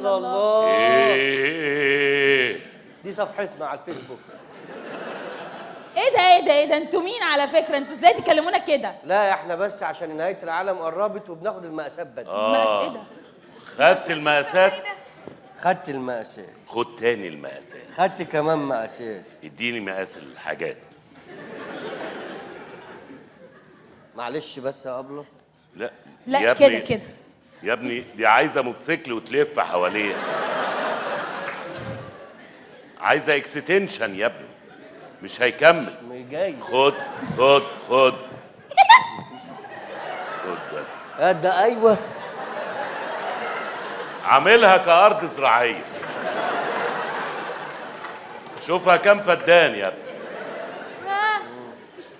الا الله. إيه. دي صفحتنا على الفيسبوك. إيه ده إيه ده إيه ده أنتوا مين على فكرة؟ أنتوا إزاي تكلمونا كده؟ لا إحنا بس عشان نهاية العالم قربت وبناخد المقاسات بدري مقاس إيه ده؟ خدت المقاسات خدت المقاسات خد تاني المقاسات خدت كمان مقاسات اديني مقاس الحاجات. معلش بس يا أبلة. لا لا يا كده ابني- كده. يا ابني دي عايزة موتوسيكل وتلف حواليه. عايزة اكستنشن يا ابني. مش هيكمل. خد خد خد. خد ده. آه ده أيوه. عاملها كأرض زراعية. شوفها كام فدان يا ابني. ها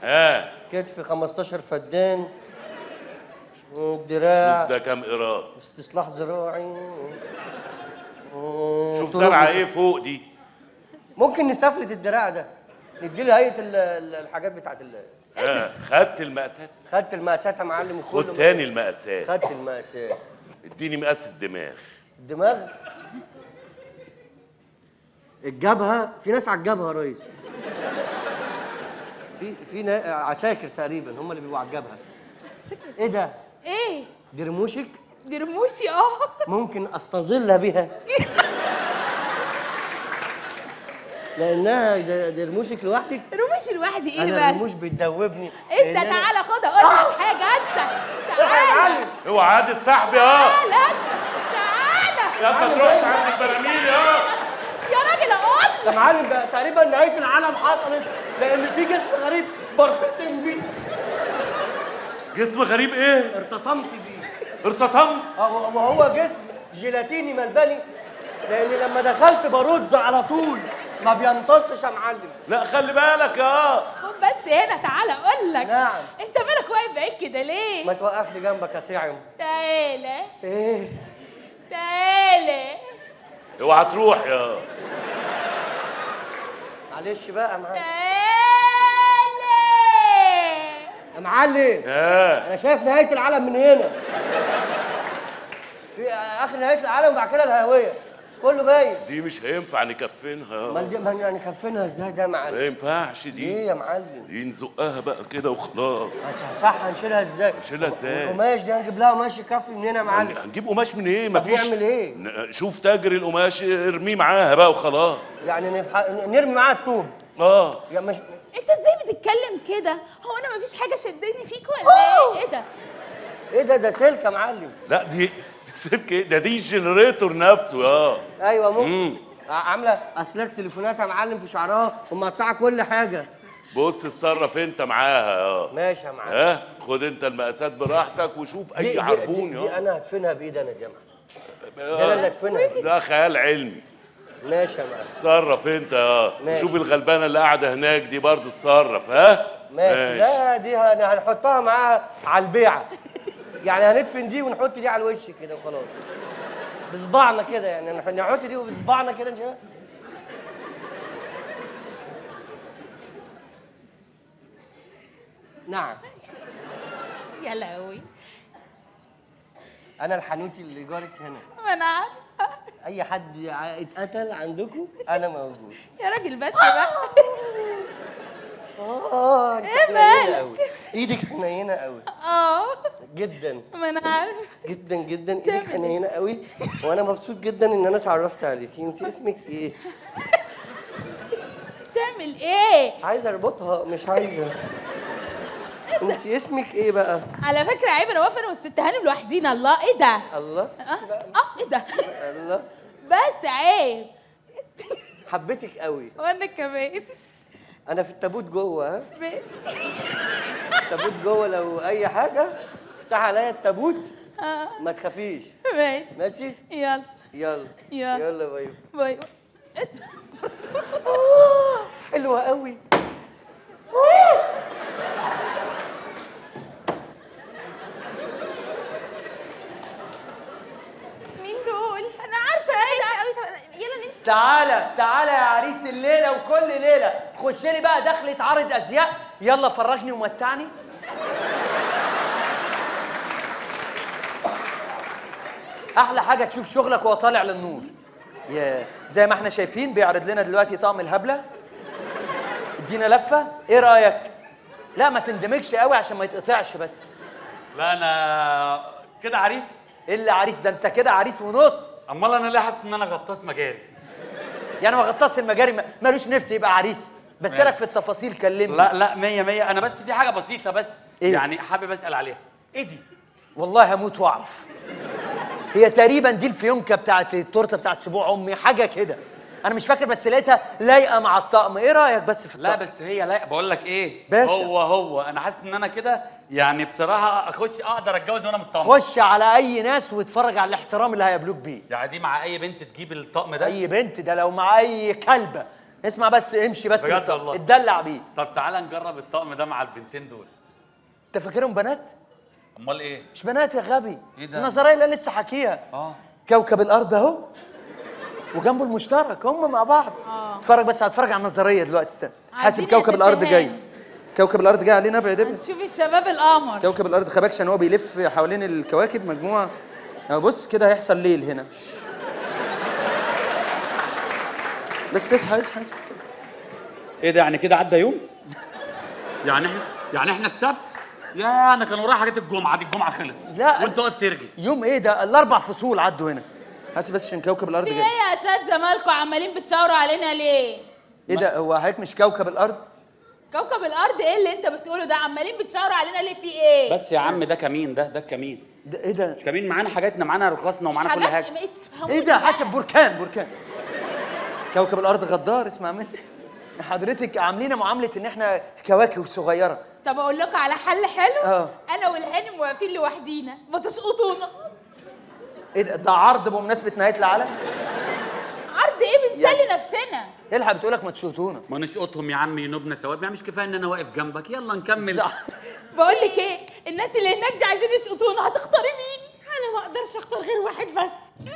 ها كتف 15 فدان. دراع شوف ده كام قيراط استصلاح زراعي. شوف طرق. زرعة إيه فوق دي؟ ممكن نسفلت الدراع ده. ندي له هيئة ال- ال- الحاجات بتاعت ال... ها خدت المقاسات. خدت المقاسات يا معلم خد تاني المقاسات. خدت المقاسات. اديني مقاس الدماغ. الدماغ؟ الجبهة في ناس على الجبهة يا ريس. في في عساكر تقريبا هم اللي بيبقوا على الجبهة. إيه ده؟ إيه؟ دي رموشك دي رموشي آه. ممكن أستظل بها. لأنها دي دي رموشك لوحدك؟ رموشي لوحدي إيه أنا الرموش بس بتدوبني أنت لأن أنا- تعالى خد أقول لك حاجة أنت تعالى. اوعى عاد السحب آه. تعالى تعالى. يا ما تروحش عند البراميل آه. يا راجل أقول يا معلم ده تقريبا نهاية العالم حصلت لأن في جسم غريب برتطم بيه. جسم غريب إيه؟ ارتطمت بيه. ارتطمت. آه وهو جسم جيلاتيني ملبني لأن لما دخلت برد على طول ما بيمتصش يا معلم. لا خلي بالك آه. خد بس هنا تعالى أقول لك. نعم. أنت مالك واقف بعيد كده ليه؟ ما توقفني جنبك يا طعم تعالى. إيه؟ تعالى. اوعى تروح يا. معلش بقى يا معلم. ها أنا شايف نهاية العالم من هنا. في آخر نهاية العالم وبعد كده الهوية. كله باين. دي مش هينفع نكفنها. امال دي ما يعني كفنها إزاي ده يا معلم؟ ما ينفعش ليه دي يا معلم؟ دي نزقها بقى كده وخلاص. صح- صح هنشيلها إزاي؟ نشيلها إزاي؟ القماش دي هنجيب لها قماش يكفي منين يا معلم. هنجيب قماش من إيه؟ مفيش. نعمل إيه؟ شوف تاجر القماش ارميه معاها بقى وخلاص. يعني نفح... نرمي معاها الطوب. آه. يا مش انت إزاي بتتكلم كده؟ هو أنا مفيش حاجة شداني فيك ولا إيه؟ إيه ده؟ إيه ده؟ ده سلك يا معلم. لا دي سلك إيه؟ ده دي الجنريتور نفسه آه. أيوه ممكن. عاملة أسلاك تليفونات يا معلم في شعرها ومقطعة كل حاجة. بص اتصرف انت معاها آه. ماشي يا معلم. ها؟ خد انت المقاسات براحتك وشوف دي, أي دي, عربون دي, دي آه. أنا هدفنها بإيدي أنا دي يا معلم ده أنا اللي هدفنها. ده خيال علمي. ماشي يا معلم. اتصرف انت آه. ماشي. شوف الغلبانة اللي قاعدة هناك دي برضه اتصرف ها؟ ماشي. لا دي هن- هنحطها معاها على البيعة. يعني هندفن دي ونحط دي على الوش كده وخلاص. بصباعنا كده يعني. نح- نحط دي وبصباعنا كده نشيلها نعم. يا لهوي. أنا الحنوتي اللي جارك هنا. ما أنا عارفه أي حد اتقتل عندكم أنا موجود. يا راجل بس بقى آه إيه حنينة مالك؟ إيدك حنينة قوي آه. جدا. ما أنا عارفه جدا جدا. إيدك حنينة قوي وأنا مبسوط جدا إن أنا اتعرفت عليكي أنت اسمك إيه؟ تعمل إيه؟ عايزه أربطها مش عايزة. أنت اسمك إيه بقى؟ على فكرة عيب أنا واقفة أنا والست هانم لوحدينا. الله إيه ده؟ الله. بقى آه إيه ده؟ الله. بس عيب. حبيتك قوي. وأنا كمان. أنا في التابوت جوه ها؟ ماشي. التابوت جوه لو أي حاجة افتح عليا التابوت. آه. ما تخافيش. ماشي. ماشي؟ يلا. يلا. يلا. يلا باي. باي. حلوة قوي مين دول أنا عارفه إيه ده يلا نمشي تعالى تعالى يا عريس الليلة وكل ليلة. خش لي بقى دخلة عرض أزياء. يلا فرجني ومتعني. أحلى حاجة تشوف شغلك وهو طالع للنور. يا زي ما إحنا شايفين بيعرض لنا دلوقتي طقم الهبلة. إدينا لفة. إيه رأيك؟ لا ما تندمجش قوي عشان ما يتقطعش بس. لا أنا كده عريس؟ إيه اللي عريس؟ ده أنت كده عريس ونص. أمال أنا ليه حاسس إن أنا غطاس مجاري يعني ما غطاس المجاري ما- ملوش نفس يبقى عريس. بس. لك في التفاصيل كلمني. لا لا مية مية. أنا بس في حاجة بسيطة بس إيه؟ يعني حابب أسأل عليها. إيه دي؟ والله هموت وأعرف. هي تقريبا دي الفيونكة بتاعت التورتة بتاعت سبوع أمي حاجة كده. أنا مش فاكر بس لقيتها لايقة مع الطقم. إيه رأيك بس في الطقم؟ لا بس هي لا بقول لك إيه؟ باشا. هو هو. أنا حاسس ان أنا كده يعني بصراحة اخش أقدر اتجوز وأنا مطمن. خش على اي ناس واتفرج على الاحترام اللي هيقابلوك بيه. يعني دي مع اي بنت تجيب الطقم ده؟ اي بنت ده لو مع اي كلبة. اسمع بس امشي بس بجد. والله. اتدلع بيه. طب تعالى نجرب الطقم ده مع البنتين دول. انت فاكرهم بنات؟ امال إيه؟ مش بنات يا غبي. إيه ده؟ النظرية اللي لسه حكيها آه. كوكب الأرض أهو. وجنبه المشترك هم مع بعض. آه. اتفرج بس هتفرج على النظرية دلوقتي استنى. حاسب كوكب الأرض. جاي. كوكب الأرض جاي علينا ابعد ابعد. هتشوفي الشباب القمر. كوكب الأرض خباك عشان هو بيلف حوالين الكواكب مجموعة. أهو بص كده هيحصل ليل هنا. بس اصحى اصحى اصحى. إيه ده يعني كده عدى يوم؟ يعني إحنا يعني إحنا السبت؟ يا أنا كان ورايا حاجات الجمعة دي الجمعة خلص. لا. وأنت واقف ترغي. يوم إيه ده؟ الأربع فصول عدوا هنا. حاسب بس عشان كوكب الأرض في إيه يا اساتذه مالكم عمالين بتشاوروا علينا ليه؟ إيه ده؟ هو حضرتك مش كوكب الأرض؟ كوكب الأرض إيه اللي أنت بتقوله ده؟ عمالين بتشاوروا علينا ليه؟ في إيه؟ بس يا عم ده كمين؟ ده ده الكمين ده إيه ده؟ مش كمين؟ معانا حاجاتنا معانا رخصنا ومعانا كل حاجة. إيه؟ ده؟ بقى. حاسب بركان بركان. كوكب الأرض غدار اسمع مني. حضرتك عاملين معاملة إن إحنا كواكب صغيرة. طب أقول لكم على حل حلو. آه. أنا والهانم واقفين لوحدينا ما تسقطونا. إيه ده؟ ده عرض بمناسبة نهاية العالم؟ عرض إيه؟ بنسلي نفسنا. الحق بتقولك ما تشوتونا. ما نشقطهم يا عم ينوبنا ثواب. يعني مش كفاية إن أنا واقف جنبك. يلا نكمل. صح. بقول لك إيه؟ الناس اللي هناك دي عايزين يسقطونا هتختاري مين؟ أنا ما أقدرش أختار غير واحد بس.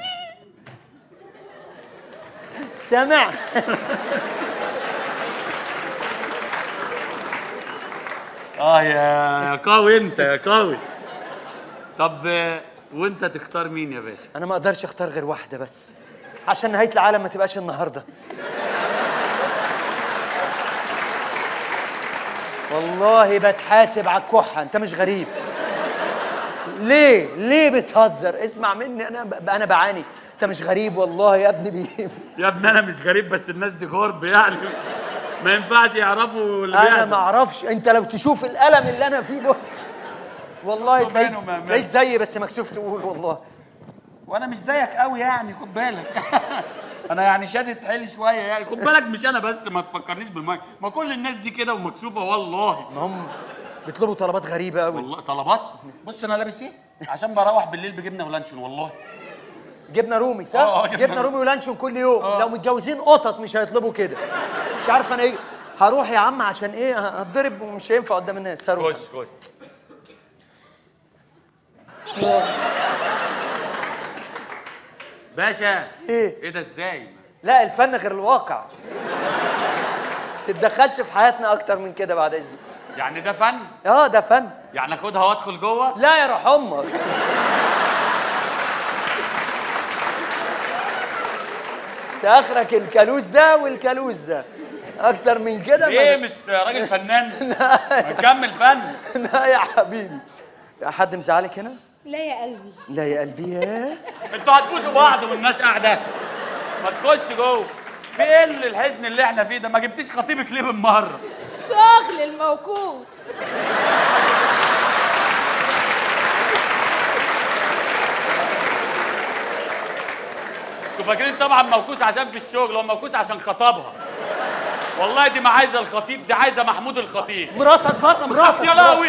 سامع. آه يا قوي أنت يا قوي طب وانت تختار مين يا باشا؟ أنا ما أقدرش أختار غير واحدة بس. عشان نهاية العالم ما تبقاش النهارده. والله بتحاسب على الكحة أنت مش غريب. ليه؟ ليه بتهزر؟ اسمع مني أنا ب... أنا بعاني. أنت مش غريب والله يا ابني بي... يا ابني أنا مش غريب بس الناس دي غرب يعني. ما ينفعش يعرفوا اللي أنا ما أعرفش. أنت لو تشوف الألم اللي أنا فيه بص. والله تلاقيك تلاقيك زيي بس مكسوف تقول والله. وأنا مش زيك قوي يعني خد بالك. أنا يعني شادد حيلي شوية يعني خد بالك مش أنا بس ما تفكرنيش بالمايك. ما كل الناس دي كده ومكسوفة والله. ما هم بيطلبوا طلبات غريبة قوي. والله طلبات. بص أنا لابس إيه؟ عشان بروح بالليل بجبنة ولانشون والله. جبنة رومي صح؟ آه، آه، جبنة جبنة رومي. ولانشون كل يوم. لو متجوزين قطط مش هيطلبوا كده. مش عارف أنا إيه. هروح يا عم عشان إيه؟ هتضرب ومش هينفع قدام الناس. هروح. خش خش. باشا إيه؟ إيه ده إزاي؟ لا الفن غير الواقع. تتدخلش في حياتنا أكتر من كده بعد إذنك. يعني ده فن؟ آه ده فن. يعني اخدها وأدخل جوه؟ لا يا روح أمك. أنت آخرك الكالوس ده والكالوس ده. أكتر من كده ما- إيه مش راجل فنان؟ نكمل فن. لا يا حبيبي. حد مزعلك هنا؟ لا يا قلبي. لا يا قلبي يا. أنتوا هتبوسوا بعض والناس قاعدة. ما تخش جوه. في إيه اللي الحزن اللي إحنا فيه ده؟ ما جبتيش خطيبك ليه بالمرة شغل الموكوس أنتوا فاكرين طبعا موكوس عشان في الشغل هو موكوس عشان خطبها. والله دي ما عايزة الخطيب دي عايزة محمود الخطيب. مراتك بره مراتك يا لهوي.